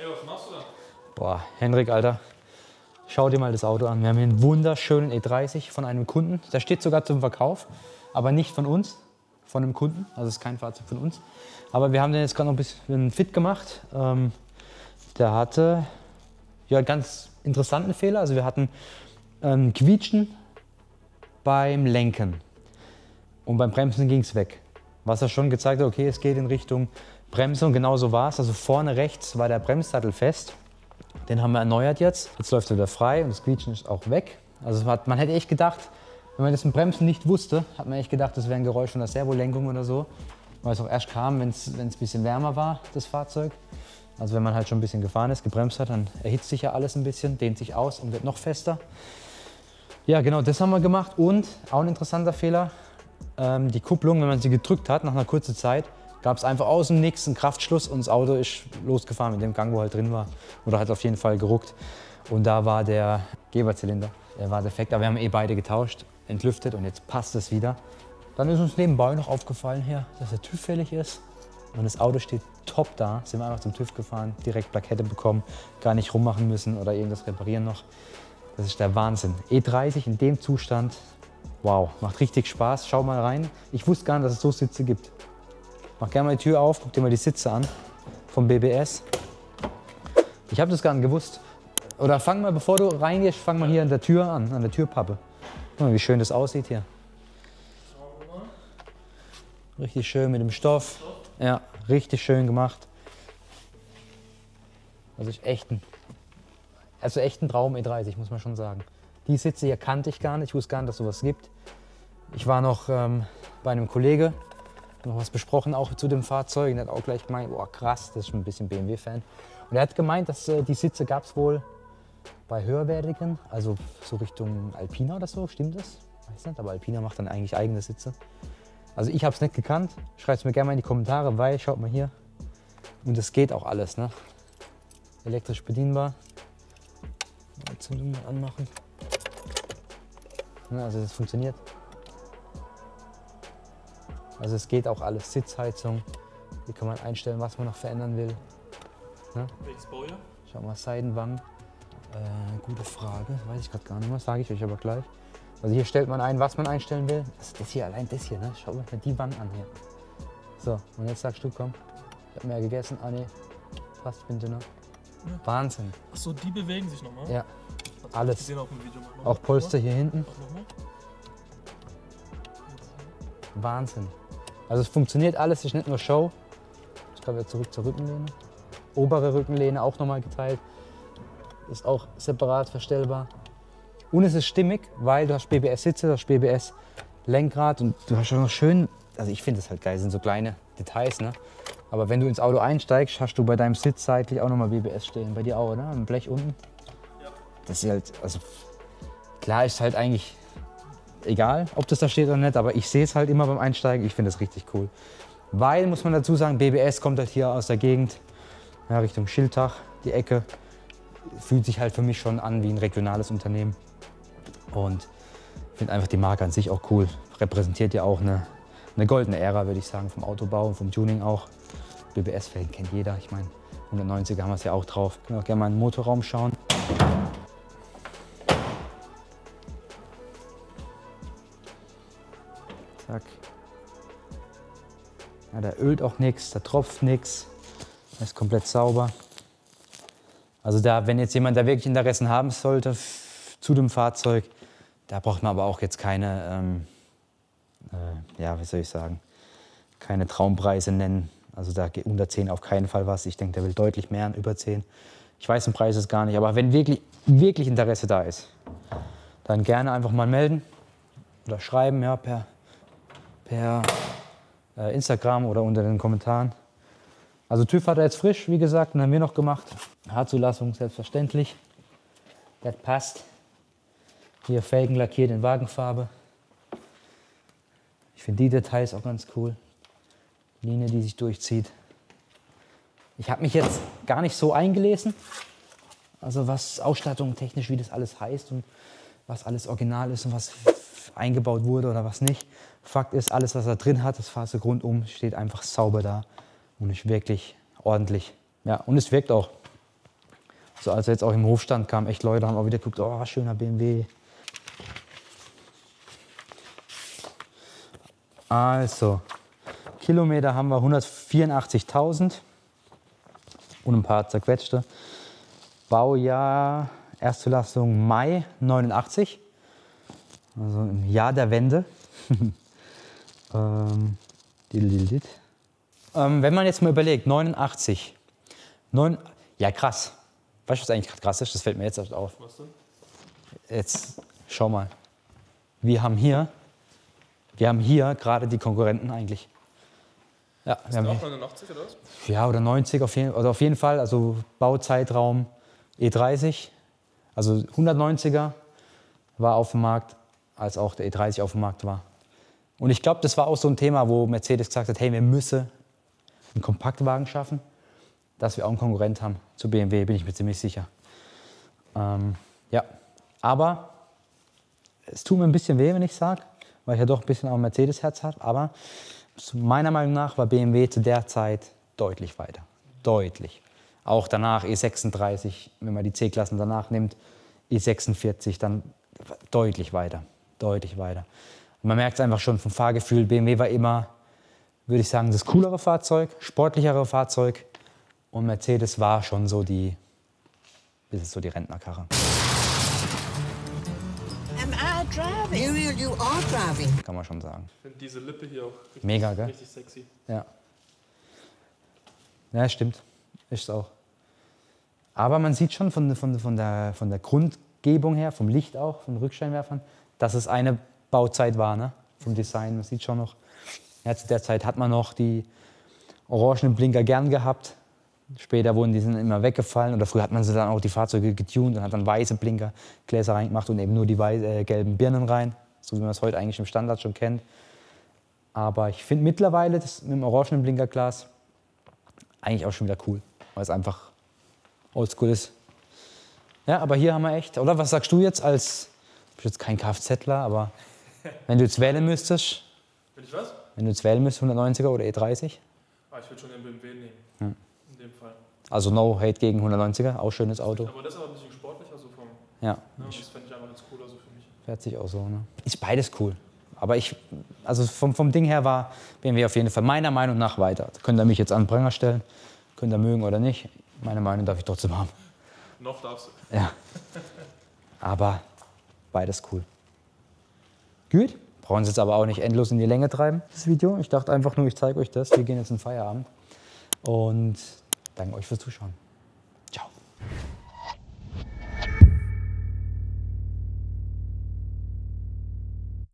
Ey, was machst du da? Boah, Henrik, Alter, schau dir mal das Auto an. Wir haben hier einen wunderschönen E30 von einem Kunden. Der steht sogar zum Verkauf, aber nicht von uns, von einem Kunden. Also es ist kein Fahrzeug von uns. Aber wir haben den jetzt gerade noch ein bisschen fit gemacht. Ähm, der hatte ja, einen ganz interessanten Fehler. Also wir hatten ähm, Quietschen beim Lenken. Und beim Bremsen ging es weg. Was er schon gezeigt hat, okay, es geht in Richtung Bremse und genau so war es. Also vorne rechts war der Bremssattel fest. Den haben wir erneuert jetzt. Jetzt läuft er wieder frei und das Quietschen ist auch weg. Also hat, man hätte echt gedacht, wenn man das im Bremsen nicht wusste, hat man echt gedacht, das wäre ein Geräusch von der Servolenkung oder so. Weil es auch erst kam, wenn es ein bisschen wärmer war, das Fahrzeug. Also wenn man halt schon ein bisschen gefahren ist, gebremst hat, dann erhitzt sich ja alles ein bisschen, dehnt sich aus und wird noch fester. Ja, genau, das haben wir gemacht. Und auch ein interessanter Fehler, ähm, die Kupplung, wenn man sie gedrückt hat, nach einer kurzen Zeit, gab es einfach aus dem einen Kraftschluss und das Auto ist losgefahren mit dem Gang, wo halt drin war. Oder hat auf jeden Fall geruckt. Und da war der Geberzylinder, der war defekt. Aber wir haben eh beide getauscht, entlüftet und jetzt passt es wieder. Dann ist uns nebenbei noch aufgefallen hier, dass der TÜV fällig ist. Und das Auto steht top da. Sind wir einfach zum TÜV gefahren, direkt Plakette bekommen, gar nicht rummachen müssen oder irgendwas reparieren noch. Das ist der Wahnsinn. E30 in dem Zustand, wow, macht richtig Spaß. Schau mal rein. Ich wusste gar nicht, dass es so Sitze gibt. Mach gerne mal die Tür auf, guck dir mal die Sitze an vom BBS. Ich habe das gar nicht gewusst. Oder fang mal, bevor du reingehst, fang mal hier an der Tür an, an der Türpappe. Guck mal, wie schön das aussieht hier. Richtig schön mit dem Stoff. Ja, richtig schön gemacht. Also ist echt ein, also echt ein Traum E30, muss man schon sagen. Die Sitze hier kannte ich gar nicht, ich wusste gar nicht, dass sowas gibt. Ich war noch ähm, bei einem Kollege, noch was besprochen auch zu dem Fahrzeug. Und er hat auch gleich gemeint, boah krass, das ist schon ein bisschen BMW-Fan. Und er hat gemeint, dass äh, die Sitze gab es wohl bei höherwertigen, also so Richtung Alpina oder so, stimmt das? Weiß nicht, aber Alpina macht dann eigentlich eigene Sitze. Also ich habe es nicht gekannt. Schreibt es mir gerne mal in die Kommentare, weil, schaut mal hier. Und es geht auch alles, ne? Elektrisch bedienbar. Zündung mal anmachen. Ja, also das funktioniert. Also es geht auch alles. Sitzheizung. Hier kann man einstellen, was man noch verändern will. Welches Baujahr? Schau mal, Seidenwangen. Äh, gute Frage. Weiß ich gerade gar nicht mehr. Sage ich euch aber gleich. Also hier stellt man ein, was man einstellen will. Das, ist das hier, allein das hier, ne? Schau mal die Wand an hier. So, und jetzt sagst du, komm, ich habe mehr gegessen. Ah nee, passt, ich bin dünner. Wahnsinn. Achso, die bewegen sich nochmal? Ja, Ich alles. Mach Auch Polster hier hinten. Wahnsinn. Also es funktioniert alles, ist nicht nur Show. Ich glaube jetzt zurück zur Rückenlehne. Obere Rückenlehne auch nochmal geteilt. Ist auch separat verstellbar. Und es ist stimmig, weil du hast BBS-Sitze, du hast BBS-Lenkrad und du hast auch noch schön, also ich finde es halt geil, sind so kleine Details, ne? Aber wenn du ins Auto einsteigst, hast du bei deinem Sitz seitlich auch nochmal BBS stehen. Bei dir auch, oder? Ein Blech unten. Das ist halt, also klar ist halt eigentlich egal, ob das da steht oder nicht, aber ich sehe es halt immer beim Einsteigen. Ich finde das richtig cool. Weil, muss man dazu sagen, BBS kommt halt hier aus der Gegend, ja, Richtung Schiltach, die Ecke. Fühlt sich halt für mich schon an wie ein regionales Unternehmen. Und finde einfach die Marke an sich auch cool. Repräsentiert ja auch eine, eine goldene Ära, würde ich sagen, vom Autobau und vom Tuning auch. BBS-Felgen kennt jeder. Ich meine, 190er haben wir es ja auch drauf. Können auch gerne mal in den Motorraum schauen. Zack. Ja, da ölt auch nichts, da tropft nichts. Ist komplett sauber. Also da, wenn jetzt jemand da wirklich Interessen haben sollte zu dem Fahrzeug, da braucht man aber auch jetzt keine, ähm, äh, ja, wie soll ich sagen, keine Traumpreise nennen. Also da geht unter 10 auf keinen Fall was. Ich denke, der will deutlich mehr an über 10. Ich weiß den Preis jetzt gar nicht, aber wenn wirklich, wirklich Interesse da ist, dann gerne einfach mal melden oder schreiben, ja, per, per äh, Instagram oder unter den Kommentaren. Also TÜV hat er jetzt frisch, wie gesagt, den haben wir noch gemacht. Haarzulassung selbstverständlich. Das passt. Hier Felgen lackiert in Wagenfarbe. Ich finde die Details auch ganz cool. Linie, die sich durchzieht. Ich habe mich jetzt gar nicht so eingelesen, also was Ausstattung technisch, wie das alles heißt und was alles original ist und was eingebaut wurde oder was nicht. Fakt ist, alles, was er drin hat, das Fahrzeug rundum, steht einfach sauber da und ist wirklich ordentlich. Ja, und es wirkt auch. So als er jetzt auch im Hofstand kam, echt Leute haben auch wieder geguckt, oh, schöner BMW. Also, Kilometer haben wir 184.000 und ein paar zerquetschte. Baujahr, Erstzulassung Mai 89, also im Jahr der Wende. ähm, ähm, wenn man jetzt mal überlegt, 89, 9, ja krass. Weißt du, was eigentlich gerade krass ist? Das fällt mir jetzt auf. Was denn? Jetzt schau mal. Wir haben hier, wir haben hier gerade die Konkurrenten eigentlich. Ja, wir Ist haben hier, auch 89 oder was? ja, oder 90 auf jeden, oder auf jeden Fall. Also Bauzeitraum E30, also 190er war auf dem Markt, als auch der E30 auf dem Markt war. Und ich glaube, das war auch so ein Thema, wo Mercedes gesagt hat, hey, wir müssen einen Kompaktwagen schaffen, dass wir auch einen Konkurrent haben zu BMW, bin ich mir ziemlich sicher. Ähm, ja, aber es tut mir ein bisschen weh, wenn ich sage, weil ich ja doch ein bisschen auch ein Mercedes-Herz habe. Aber meiner Meinung nach war BMW zu der Zeit deutlich weiter. Deutlich. Auch danach E36, wenn man die C-Klassen danach nimmt, E46, dann deutlich weiter. Deutlich weiter. Und man merkt es einfach schon vom Fahrgefühl, BMW war immer, würde ich sagen, das coolere Fahrzeug, sportlichere Fahrzeug. Und Mercedes war schon so die, das ist so die Rentnerkarre. Am I driving? Muriel, you are driving. Kann man schon sagen. Ich finde diese Lippe hier auch richtig, Mega, gell? richtig sexy. Ja. Ja, stimmt. Ist es auch. Aber man sieht schon von, von, von, der, von der Grundgebung her, vom Licht auch, von Rückscheinwerfern, dass es eine Bauzeit war, ne? vom Design. Man sieht schon noch, ja, zu der Zeit hat man noch die orangenen Blinker gern gehabt. Später wurden die immer weggefallen oder früher hat man sie dann auch die Fahrzeuge getuned und hat dann weiße Blinkergläser reingemacht und eben nur die wei- äh, gelben Birnen rein, so wie man es heute eigentlich im Standard schon kennt. Aber ich finde mittlerweile das mit dem orangenen Blinkerglas eigentlich auch schon wieder cool, weil es einfach oldschool ist. Ja, aber hier haben wir echt, oder was sagst du jetzt als, ich bin jetzt kein Kfzler, aber wenn du jetzt wählen müsstest, Will ich was? wenn du jetzt wählen müsstest, 190er oder E30? Ah, ich würde schon den BMW nehmen. In dem Fall. Also no hate gegen 190er, auch schönes Auto. Aber das ist aber ein bisschen sportlicher, so vom. Ja, Ja, das fände ich einfach ganz cooler so für mich. fährt sich auch so. Ne? Ist beides cool. Aber ich, also vom, vom Ding her war BMW auf jeden Fall meiner Meinung nach weiter. Könnt ihr mich jetzt an den Pranger stellen, könnt ihr mögen oder nicht. Meine Meinung darf ich trotzdem haben. Noch darfst du. Ja. Aber beides cool. Gut. Brauchen Sie jetzt aber auch nicht endlos in die Länge treiben, das Video. Ich dachte einfach nur, ich zeige euch das. Wir gehen jetzt in Feierabend. Und danke euch fürs Zuschauen.